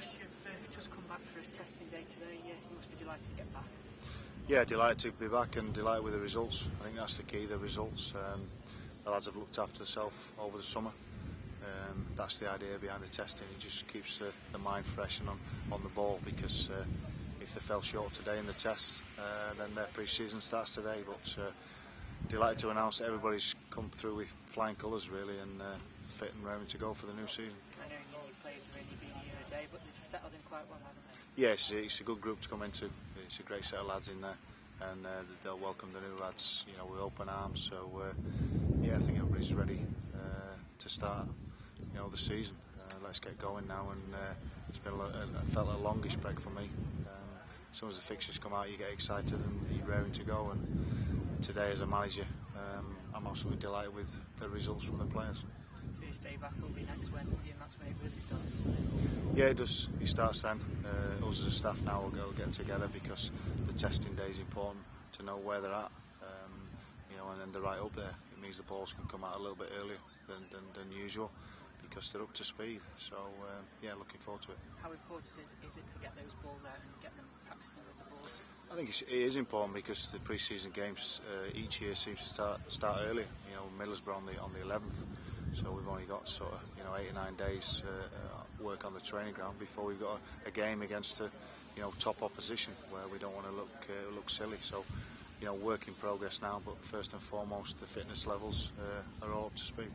Josh, you've uh, just come back for a testing day today. Yeah, you must be delighted to get back. Yeah, delighted to be back and delighted with the results. I think that's the key, the results. Um, the lads have looked after themselves over the summer. Um, that's the idea behind the testing. It just keeps the, the mind fresh and on, on the ball because uh, if they fell short today in the test, uh, then their pre-season starts today. But uh, delighted to announce that everybody's come through with flying colours really and uh, fit and raring to go for the new season. I know your players have only been here a day, but they've settled in quite well, haven't they? Yeah, it's, it's a good group to come into. It's a great set of lads in there, and uh, they'll welcome the new lads, you know, with open arms. So uh, yeah, I think everybody's ready uh, to start, you know, the season. Uh, let's get going now, and uh, it's been a, a, felt a longish break for me. Um, as soon as the fixtures come out, you get excited and you're raring to go. And today, as a manager, um, I'm absolutely delighted with the results from the players. First day back will be next Wednesday, and that's when it really starts, isn't it? Yeah, it does. It starts then. Uh, us as a staff now will go get together because the testing day is important to know where they're at. Um, you know, and then they're right up there. It means the balls can come out a little bit earlier than, than, than usual because they're up to speed. So uh, yeah, looking forward to it. How important is, is it to get those balls out and get them practicing with the balls? I think it's, it is important because the pre-season games uh, each year seems to start start early. You know, Middlesbrough on the on the 11th, so we've only got sort of you know eight or nine days uh, uh, work on the training ground before we've got a, a game against a you know top opposition where we don't want to look uh, look silly. So you know, work in progress now, but first and foremost, the fitness levels uh, are all up to speed.